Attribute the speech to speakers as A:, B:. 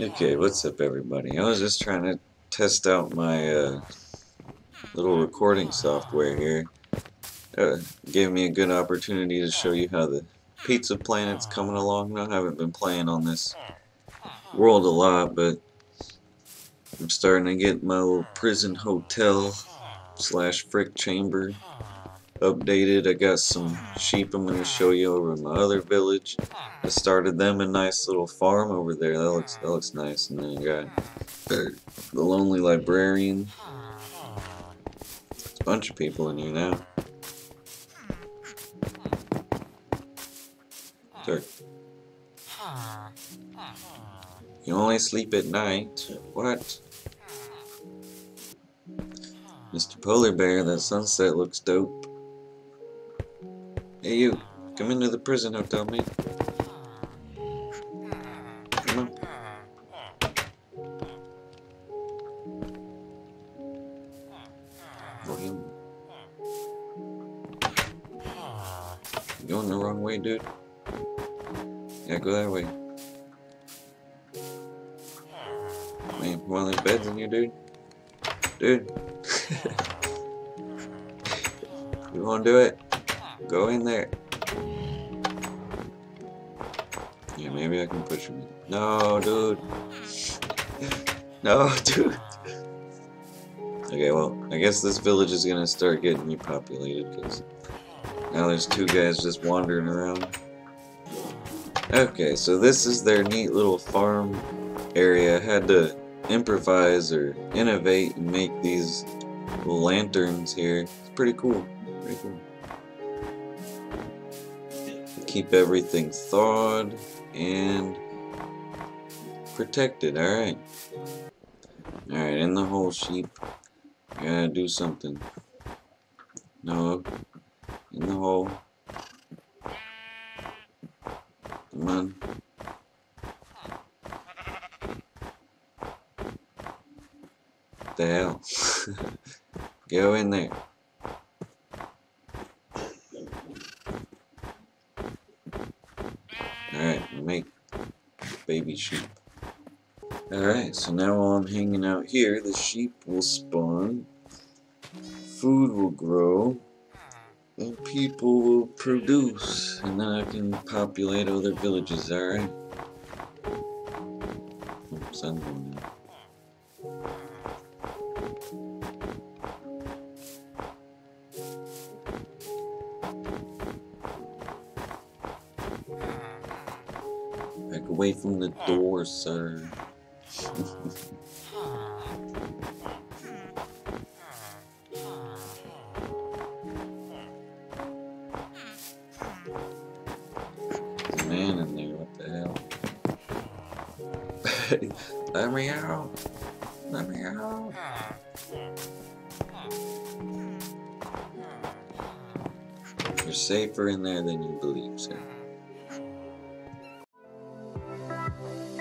A: Okay, what's up everybody? I was just trying to test out my uh, little recording software here. Uh, gave me a good opportunity to show you how the Pizza Planet's coming along. I haven't been playing on this world a lot, but I'm starting to get my little prison hotel slash frick chamber updated. I got some sheep I'm going to show you over in my other village. I started them a nice little farm over there. That looks that looks nice. And then I got the, lonely librarian. There's a bunch of people in here now. Sir. You only sleep at night. What? Mr. Polar Bear, that sunset looks dope. Hey you, come into the prison hotel, mate. Come on. You going the wrong way, dude. Yeah, go that way. Man, one of those beds in here, dude. Dude. you wanna do it? Go in there. Yeah, maybe I can push him. No, dude. no, dude. Okay, well, I guess this village is gonna start getting repopulated because now there's two guys just wandering around. Okay, so this is their neat little farm area. Had to improvise or innovate and make these lanterns here. It's pretty cool. Pretty cool. Keep everything thawed and protected. Alright. Alright, in the hole, sheep. Gotta do something. No. In the hole. Come on. What the hell? Go in there. Alright, make baby sheep. Alright, so now while I'm hanging out here, the sheep will spawn, food will grow, and people will produce, and then I can populate other villages, alright? Oops, I'm going. Away from the door, sir. There's a man in there, what the hell? Let me out! Let me out! You're safer in there than you believe, sir. Bye.